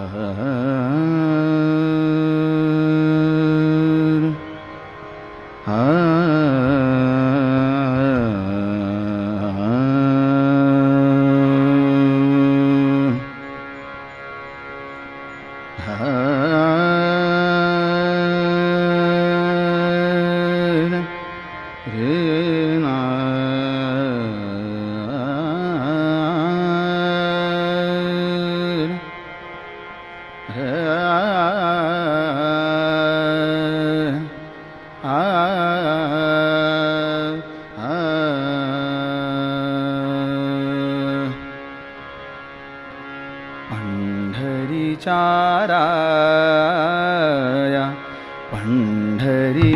Ah ाराया पण्ढरि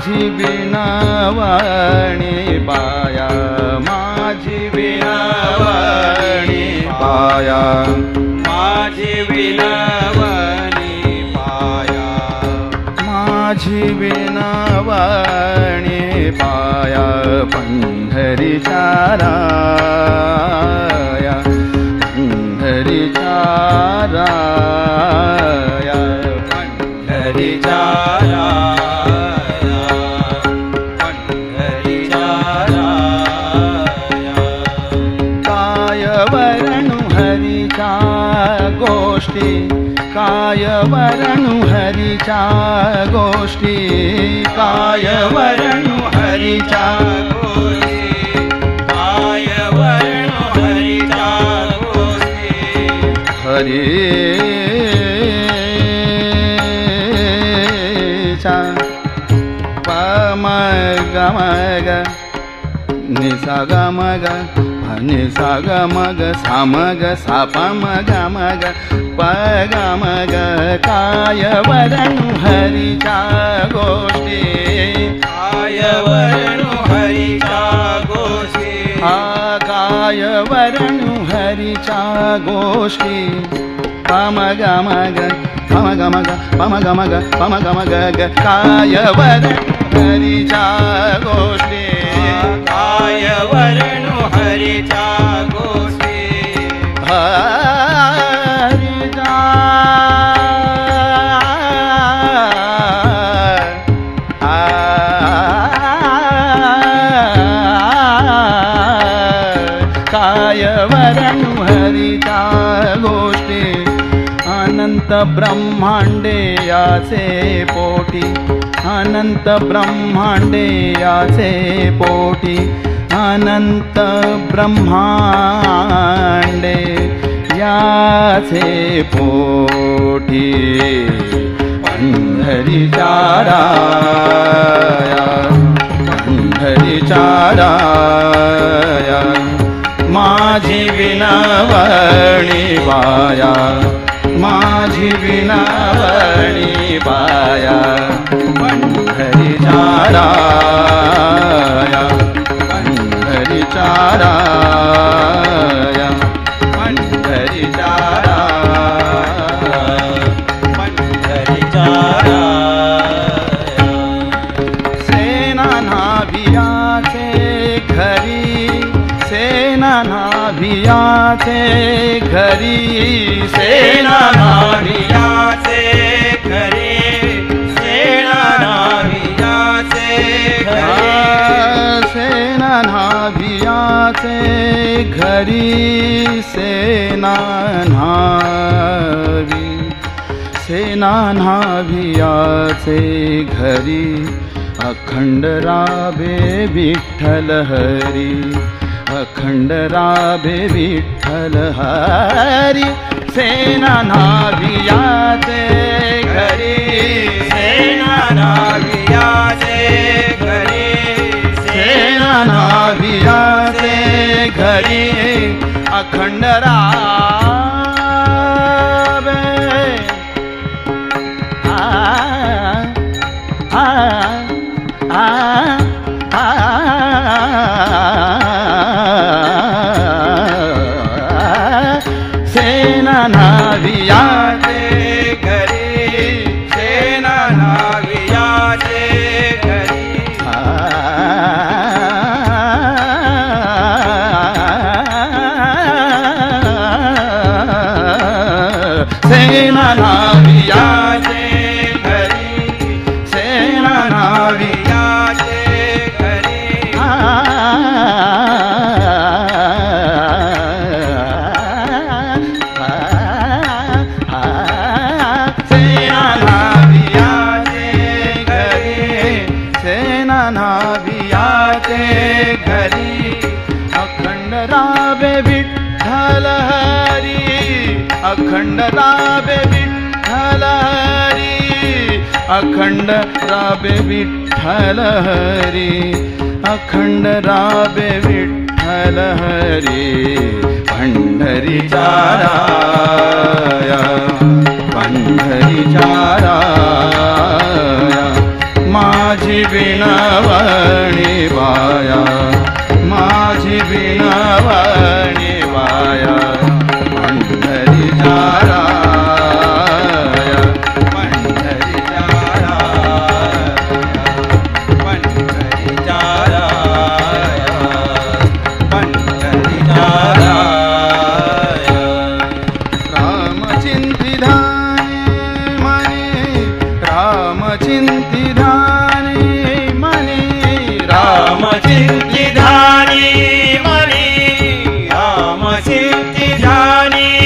माझी बिना वाणी पाया माझी बिना वाणी पाया माझी बिना वाणी पाया माझी बिना वाणी पाया पंढरी चाराया पंढरी चाराया, पंढरी चारा गोष्ठी। काय वरण हरि चा गोष्ठी। कायवरण हरि गोष्ठी। कायवर्ण हरि चा। गोष्ठी हरि पमगमग निसगमग। नि सा ग म ग सा म ग सा प म ग म ग प ग म ग काय वरणु हरिचा गोष्टी? काय वरणु हरिचा गोष्टी? हा काय वरणु हरिचा गोष्टी? पम ग म ग पम ग म ग पम ग म ग पम ग म ग काय वरणु हरिजा गोष्ठे। कायवरण हरिजा गो हरि आ काय वर अनंत ब्रह्मांडे याचे पोटी. अनंत ब्रह्मांडे याचे पोटी. अनंत ब्रह्मांडे याचे पोटी. पंढरी चारा पंढरी चारा माझी विनवणी वाया माझी विनावणी पाया। पंढरी चाराया पंढरी चाराया पंढरी चारा। पंढरी चारा। सेना नाभियाचे घरी सेना ना नारिया से घरी सेना नारिया से घरे सेना नारिया से सेना नाभिया से घरी सेना नारी सेना नाभिया से घरी अखंड राबे विठल हरी। अखंड राभे विठल हरि सेना नाभियाते घरी। सेना नाभियाते घरी। सेना नाभियाते घरी। दिया अखंड राबे विठ्ठल हरी अखंड राबे विठ्ठल हरी अखंड राबे विठ्ठल हरी अखंड राबे विठ्ठल हरी पंढरी चाराया पंढरी चाराया माझी विणवणी Me.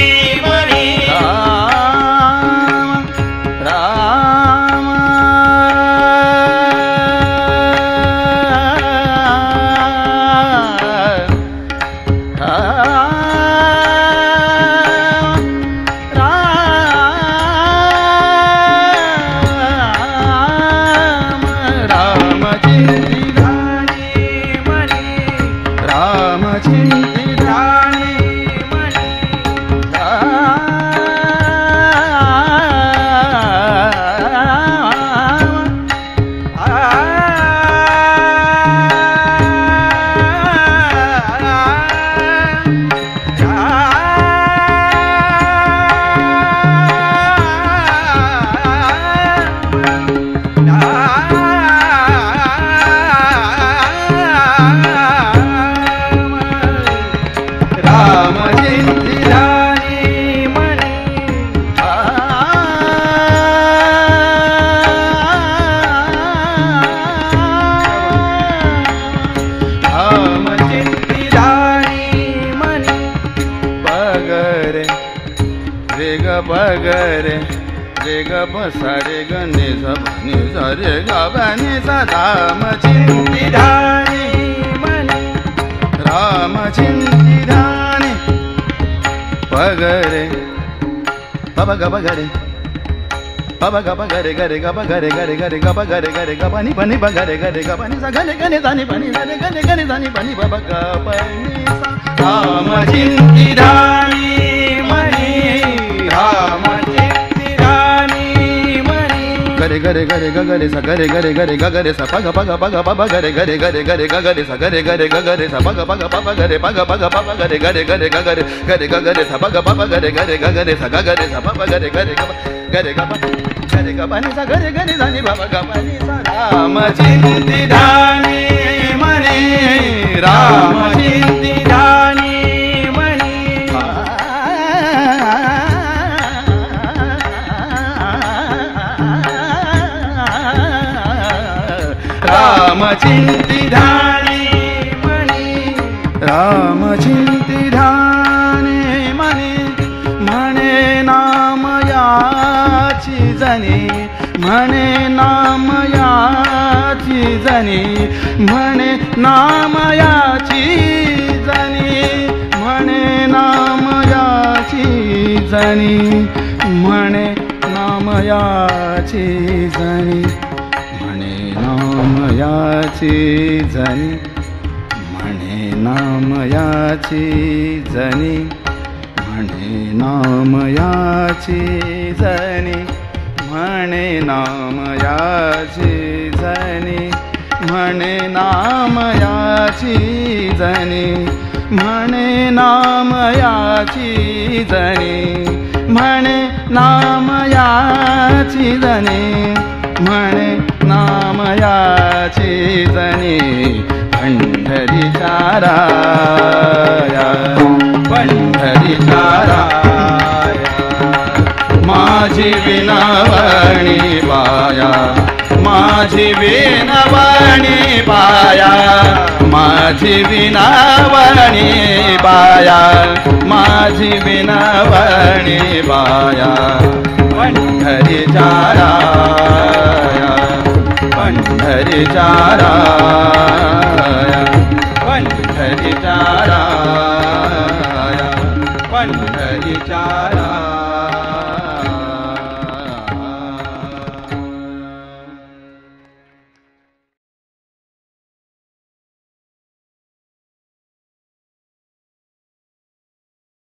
प सारे गने सपने सरे गने सदा मचिंती धानी मने राम चिंती धानी पगरे। पब गब गरे। पब गब गरे गरे गब गरे गरे गरे गब गरे गरे गबनी बनी बगरे गरे गबनी सा गने गने दानी बनी गने गने गने दानी बब गबनी सा। राम चिंती धानी मने gare gare gare sa gare gare gare gare sa paga paga paga paga gare gare gare gare gare sa gare gare gare sa paga paga paga gare paga paga paga gare gare gare gare gare gare sa paga paga gare gare gare sa gare sa paga gare gare gare gare gare gare sa gare gare sa gare baba gare sa rama Gare dham चिंती धाने मणि राम चिन्तिधानि मणि म्हणे नाम याची जने। म्हणे नाम याची जने। म्हणे नाम याची जने। म्हणे नाम याची जने। म्हणे नाम याची जनी। याची जनी म्हणे नाम याची जनी म्हणे नाम याची जनी म्हणे नाम याची जनी म्हणे नामयाची जनी म्हणे नाम याची जनी म्हणे नामयाची जनी म्हणे नामयाची जनी पंढरी चाराया पंढरी चाराया माझी विनवणी पाया, माझी विनवणी पाया, माझी विनवणी पाया, माझी विनवणी पाया पंढरी चाराया पंढरी चाराया